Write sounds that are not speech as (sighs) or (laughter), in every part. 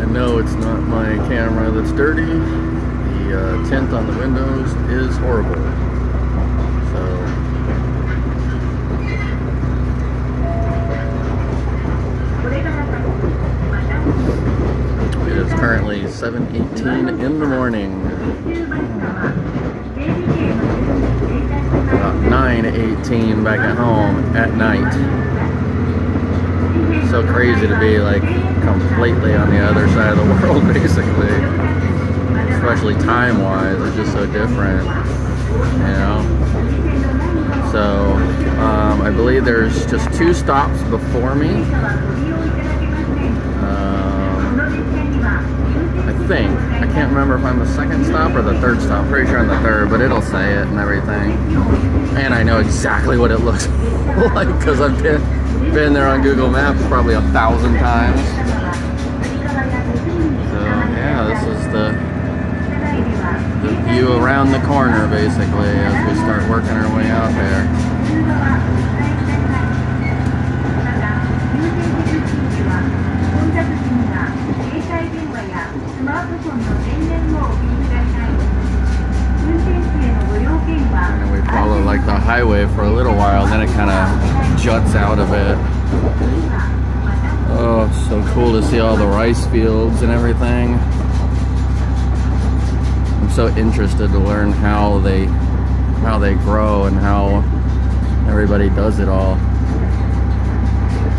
I know it's not my camera that's dirty. The uh, tint on the windows is horrible. So it is currently 7:18 in the morning. About 9:18 back at home at night. So crazy to be like completely on the other side of the (laughs) world, basically. Especially time-wise, it's just so different, you know. So um, I believe there's just two stops before me. Um, I think. I can't remember if I'm the second stop or the third stop. Pretty sure I'm the third, but it'll say it and everything. And I know exactly what it looks (laughs) like because I've been, been there on Google Maps probably a thousand times. So yeah, this is the, the view around the corner basically as we start working our way out there. And we follow like the highway for a little while, and then it kind of juts out of it. Oh, so cool to see all the rice fields and everything. I'm so interested to learn how they how they grow and how everybody does it all.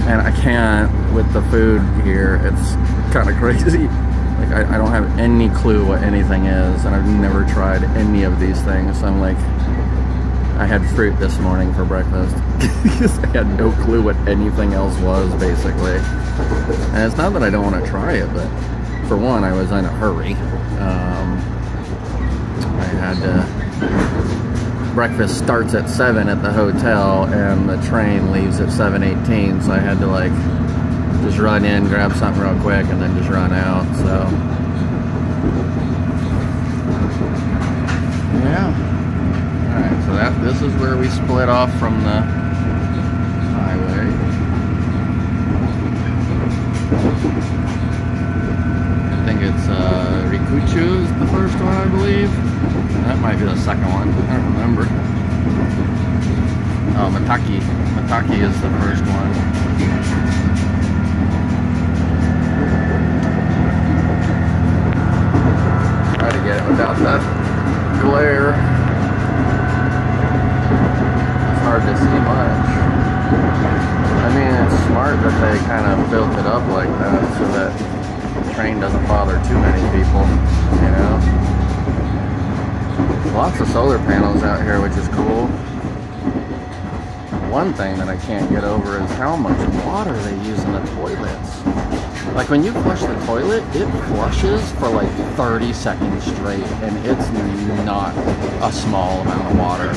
And I can't with the food here. It's kind of crazy. Like I, I don't have any clue what anything is, and I've never tried any of these things. So I'm like, I had fruit this morning for breakfast because (laughs) I had no clue what anything else was, basically. And it's not that I don't want to try it, but for one, I was in a hurry. Um, I had to. Breakfast starts at seven at the hotel, and the train leaves at seven eighteen. So I had to like just run in, grab something real quick, and then just run out. So yeah. All right. So that this is where we split off from the highway. I think it's uh, Rikuchu is the first one, I believe. That might be the second one. I don't remember. Oh, Mataki. Mataki is the first one. Without that glare. It's hard to see much. I mean, it's smart that they kind of built it up like that so that the train doesn't bother too many people, you know? Lots of solar panels out here, which is cool. One thing that I can't get over is how much water they use in the toilets. Like when you flush the toilet, it flushes for like 30 seconds straight, and it's not a small amount of water.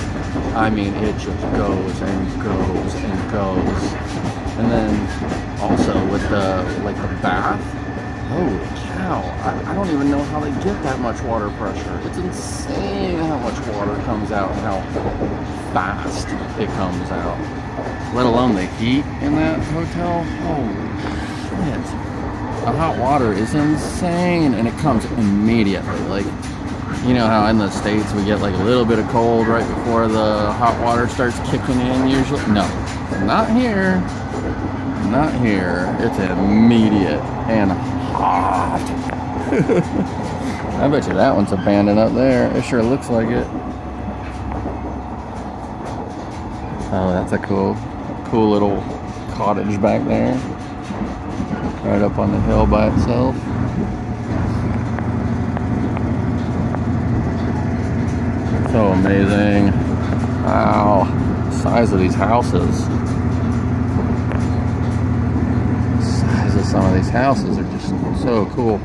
I mean, it just goes and goes and goes. And then also with the like the bath, holy cow! I, I don't even know how they get that much water pressure. It's insane how much water comes out and how fast it comes out. Let alone the heat in that hotel. Holy shit! The hot water is insane and it comes immediately. Like, you know how in the States we get like a little bit of cold right before the hot water starts kicking in usually? No, not here. Not here. It's immediate and hot. (laughs) I bet you that one's abandoned up there. It sure looks like it. Oh, that's a cool, cool little cottage back there right up on the hill by itself. So amazing. Wow. Size of these houses. Size of some of these houses are just so cool.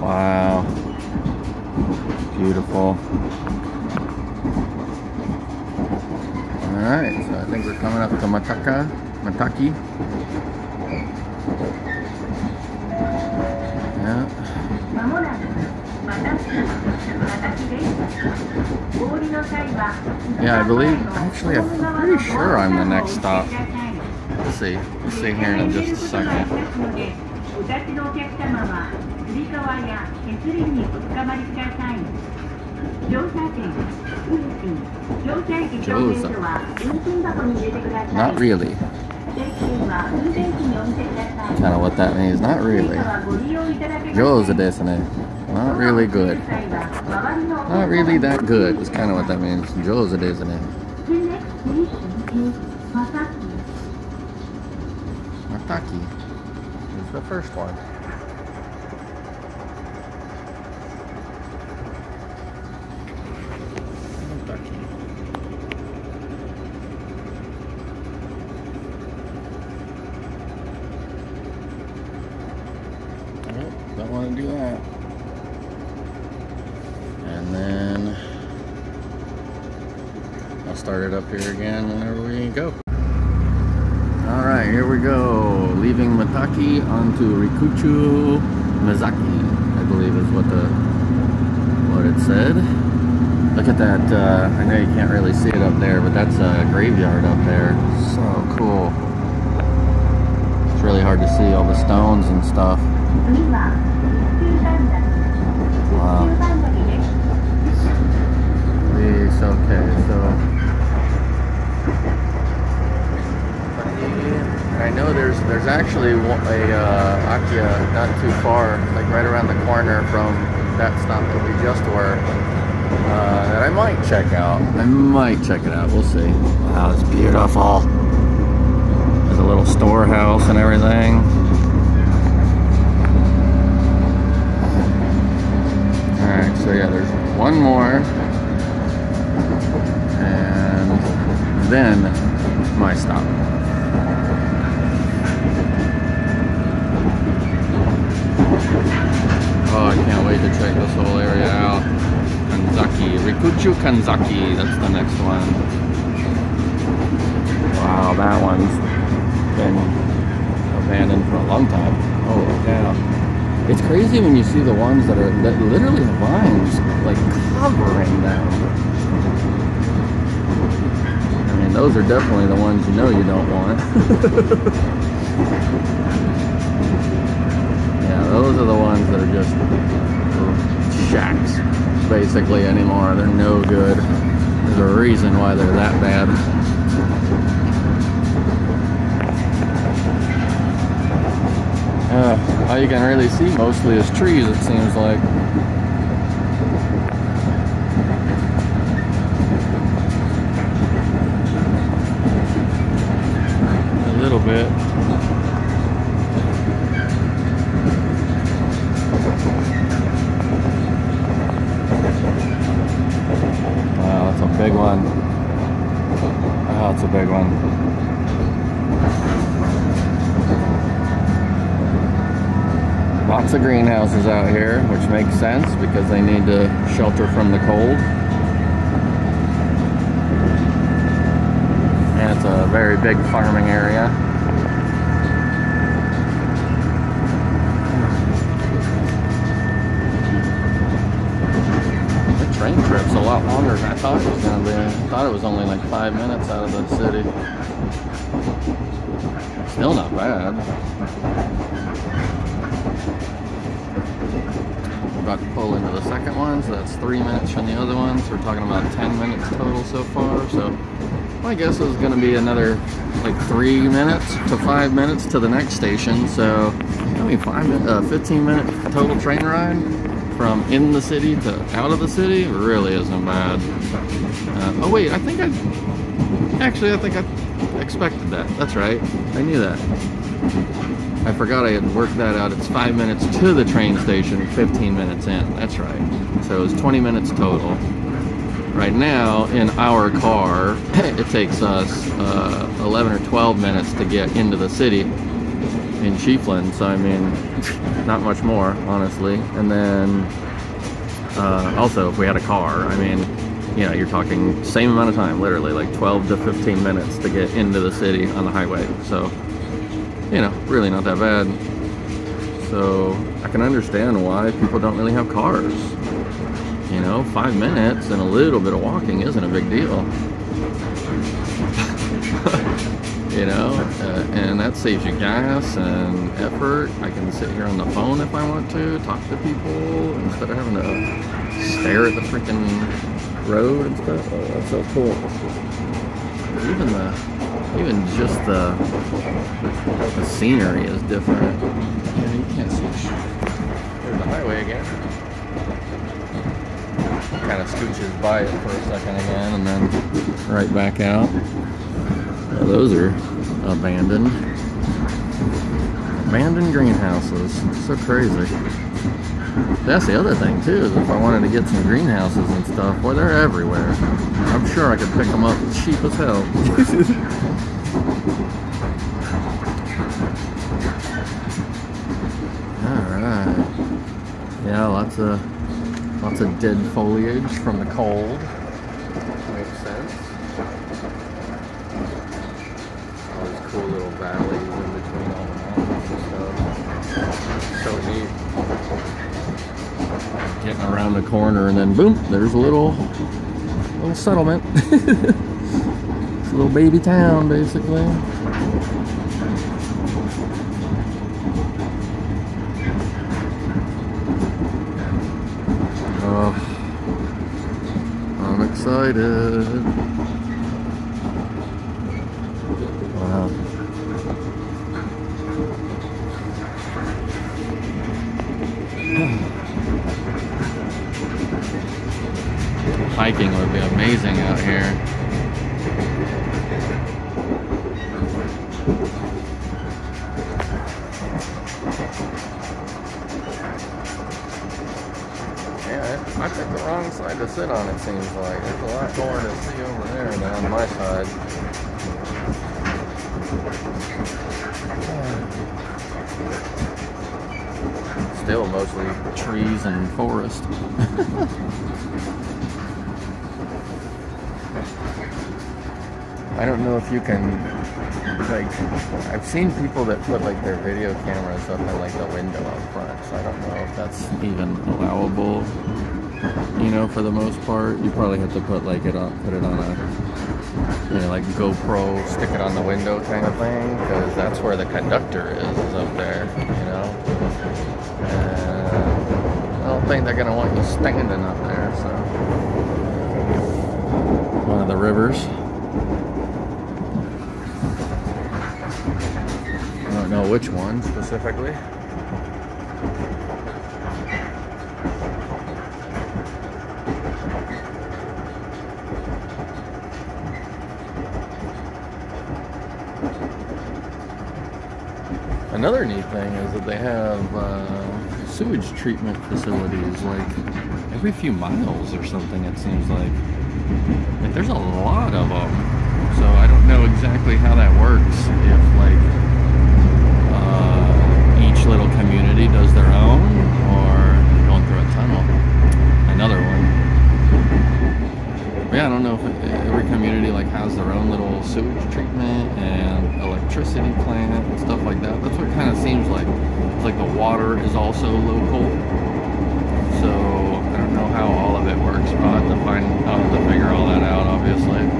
Wow. Beautiful. Alright, so I think we're coming up to Mataka, Mataki. Yeah. yeah, I believe, actually I'm pretty sure I'm the next stop. Let's see, let's see here in just a second. Not really. Kind of what that means. Not really. Joza desune. Not really good. Not really that good is kind of what that means. Joza desune. Mataki is the first one. Don't want to do that. And then I'll start it up here again whenever we go. All right, here we go. Leaving Mataki onto Rikuchu Mizaki, I believe is what the what it said. Look at that. Uh, I know you can't really see it up there, but that's a graveyard up there. So cool. It's really hard to see all the stones and stuff. Wow. It's okay, so... I, know there's there's actually a uh, Akiya not too far, like right around the corner from that stop that we just were. Uh, that I might check out. I might check it out. We'll see. Wow, it's beautiful. There's a little storehouse and everything. All right, so yeah, there's one more and then my stop. Oh, I can't wait to check this whole area out. Kanzaki, Rikuchu Kanzaki, that's the next one. Wow, that one's been abandoned for a long time. Oh, yeah. It's crazy when you see the ones that are that literally have vines like covering them. I mean, those are definitely the ones you know you don't want. (laughs) yeah, those are the ones that are just shacks, basically, anymore. They're no good. There's a reason why they're that bad. Uh, all you can really see mostly is trees, it seems like. A little bit. Wow, that's a big one. Wow, that's a big one. Lots of greenhouses out here, which makes sense because they need to shelter from the cold. And it's a very big farming area. The train trip's a lot longer than I thought it was going to be. I thought it was only like five minutes out of the city. Still not bad. We're about to pull into the second one, so that's three minutes from the other ones. We're talking about 10 minutes total so far. So my guess is going to be another like three minutes to five minutes to the next station. So I mean, five, uh, 15 minute total train ride from in the city to out of the city really isn't bad. Uh, oh wait, I think I actually I think I expected that. That's right, I knew that. I forgot I had worked that out. It's five minutes to the train station, 15 minutes in. That's right. So it was 20 minutes total. Right now, in our car, (clears throat) it takes us uh, 11 or 12 minutes to get into the city in Chiefland. So, I mean, (laughs) not much more, honestly. And then uh, also, if we had a car, I mean, you know, you're talking same amount of time, literally, like 12 to 15 minutes to get into the city on the highway. So, you know, really not that bad. So I can understand why people don't really have cars. You know, five minutes and a little bit of walking isn't a big deal. (laughs) you know, uh, and that saves you gas and effort. I can sit here on the phone if I want to, talk to people instead of having to stare at the freaking road and stuff. Oh, that's so cool. Even the, even just the, the scenery is different. Yeah, you can't see. There's the highway again. Kind of scooches by it for a second again, and then right back out. Those are abandoned. Abandoned greenhouses. So crazy. That's the other thing too, is if I wanted to get some greenhouses and stuff, boy, they're everywhere. I'm sure I could pick them up cheap as hell. (laughs) Alright. Yeah, lots of lots of dead foliage from the cold. Makes sense. All these cool little valleys in between all the mountains and stuff. So neat. Getting around the corner and then boom, there's a little little settlement. (laughs) it's a little baby town basically. Oh, I'm excited. Wow. (sighs) Hiking would be amazing out here. Yeah, I picked the wrong side to sit on, it seems like. There's a lot more to see over there than on my side. Still mostly trees and forest. (laughs) I don't know if you can like I've seen people that put like their video cameras up in like the window up front, so I don't know if that's even allowable. You know, for the most part, you probably have to put like it on, put it on a, you know, like GoPro, stick it on the window kind of thing, because that's where the conductor is, is up there. You know, and I don't think they're gonna want you standing up there. So, one of the rivers. Know which one specifically. Another neat thing is that they have uh, sewage treatment facilities like every few miles or something. It seems like like there's a lot of them. So I don't know exactly how that works. If like each little community does their own, or going through a tunnel. Another one. But yeah, I don't know if every community like has their own little sewage treatment and electricity plant and stuff like that. That's what it kind of seems like. It's like the water is also local. So I don't know how all of it works, but I'll have to find I'll have to figure all that out obviously.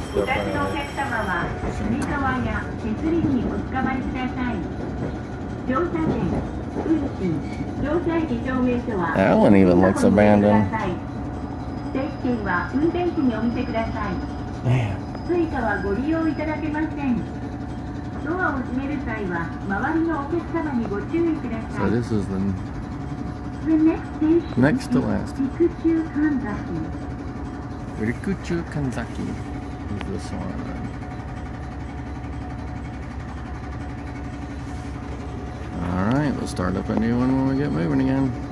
Yeah, で that one's お立ちのお definitely 客様は隅側や手すりにおつかまりください乗車券運賃乗車駅証明書は That one even looks abandoned. 定期券は運転士にお見せください Man. 追加はご利用いただけません ドアを閉める際は周りのお客様にご注意くだ So さい this is the The next station Next to is last. Kikuchu Kanzaki. Rikuchu Kanzaki is this one. Alright, let's start up a new one when we get moving again.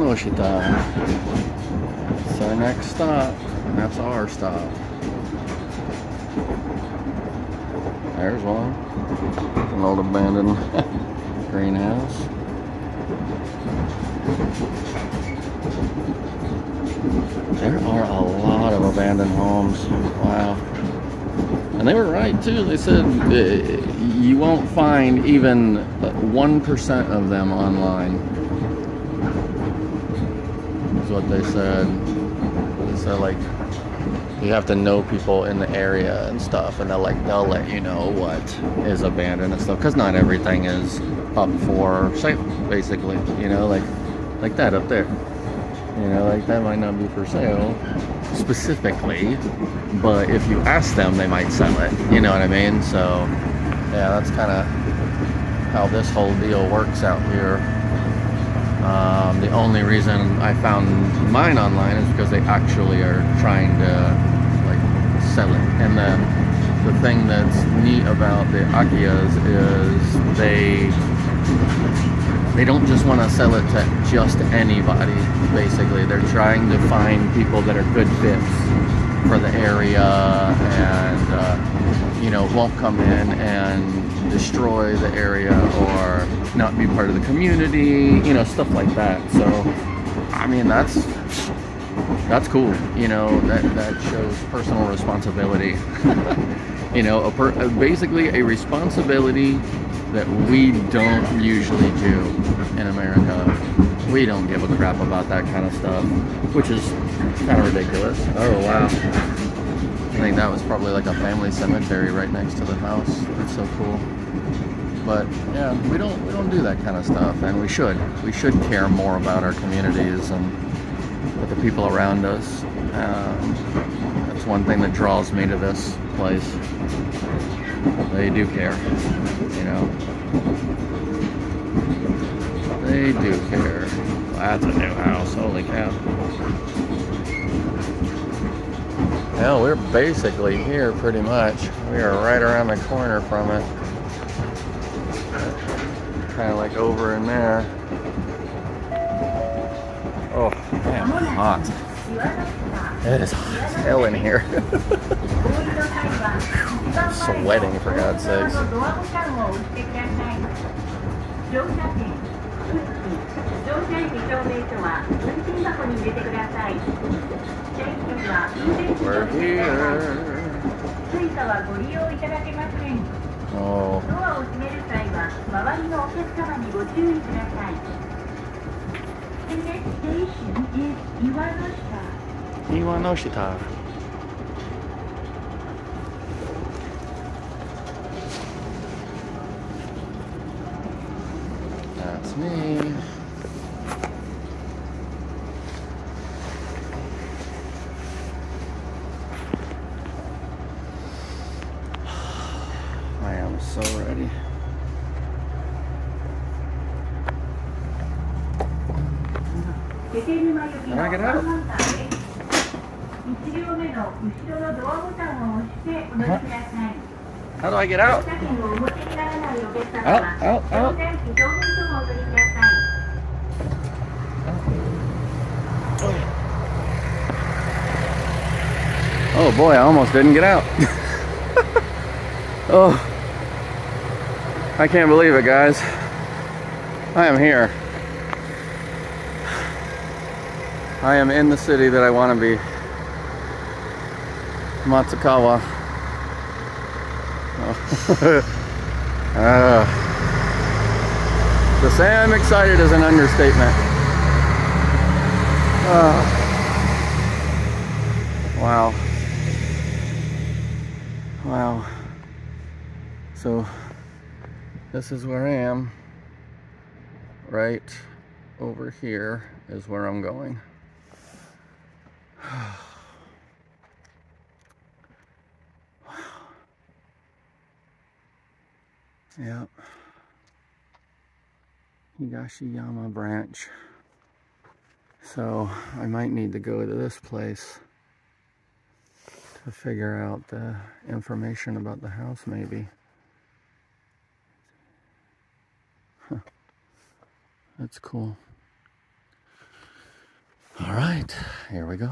Iwanoshita. It's our next stop. And that's our stop. There's one. An old abandoned (laughs) greenhouse. There are a lot of abandoned homes. Wow. And they were right too. They said uh, you won't find even uh, 1% of them online. What they said. They said like you have to know people in the area and stuff, and they'll like they'll let you know what is abandoned and stuff. Because not everything is up for sale, basically. You know, like like that up there. You know, like that might not be for sale specifically, but if you ask them, they might sell it. You know what I mean? So, yeah, that's kind of how this whole deal works out here. Um, the only reason I found mine online is because they actually are trying to like sell it. And then the thing that's neat about the Akiyas is they they don't just want to sell it to just anybody. Basically, they're trying to find people that are good fits for the area and uh, you know won't come in and destroy the area or not be part of the community you know stuff like that. So i mean that's that's cool you know that that shows personal responsibility. (laughs) You know a per, uh, basically a responsibility that we don't usually do in america. We don't give a crap about that kind of stuff which is kind of ridiculous. Oh wow think that was probably like a family cemetery right next to the house. That's so cool. But yeah we don't we don't do that kind of stuff and we should. We should care more about our communities and the people around us. Um, that's one thing that draws me to this place. They do care you know? They do care. That's a new house. Holy cow Well, we're basically here pretty much. We are right around the corner from it. Kind of like over in there. Oh, man, hot. It is hot hell in here. Sweating, for God's sakes. We're here. Oh. The next station is Iwanoshita. Iwanoshita. That's me. When I get out. Huh? How do I get out? Out, out, out. Oh boy, I almost didn't get out. (laughs) oh, I can't believe it, guys. I am here. I am in the city that I want to be. Matsukawa. Oh. (laughs) uh, to say I'm excited is an understatement. Uh, wow. Wow. So, this is where I am. Right over here is where I'm going. Yep. Higashiyama branch. So I might need to go to this place to figure out the information about the house maybe. That's cool. All right, here we go.